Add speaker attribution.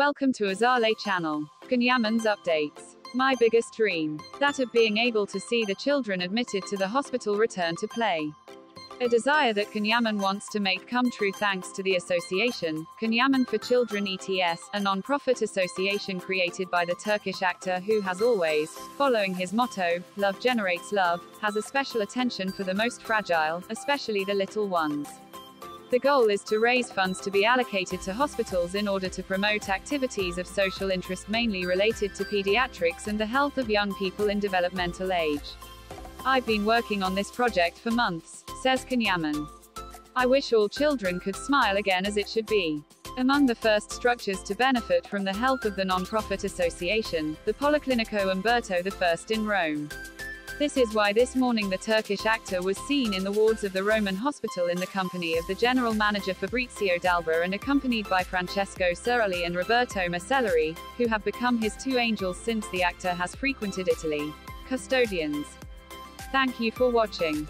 Speaker 1: Welcome to Azaleigh channel. Can Yaman's updates. My biggest dream. That of being able to see the children admitted to the hospital return to play. A desire that Can Yaman wants to make come true thanks to the association, Can Yaman for Children ETS, a non-profit association created by the Turkish actor who has always, following his motto, love generates love, has a special attention for the most fragile, especially the little ones. The goal is to raise funds to be allocated to hospitals in order to promote activities of social interest mainly related to pediatrics and the health of young people in developmental age. I've been working on this project for months, says Can Yaman. I wish all children could smile again as it should be. Among the first structures to benefit from the help of the non-profit association, the Policlinico Umberto I in Rome. This is why this morning the Turkish actor was seen in the wards of the Roman hospital in the company of the general manager Fabrizio D'Alba and accompanied by Francesco Cerulli and Roberto Macelleri, who have become his two angels since the actor has frequented Italy. Custodians. Thank you for watching.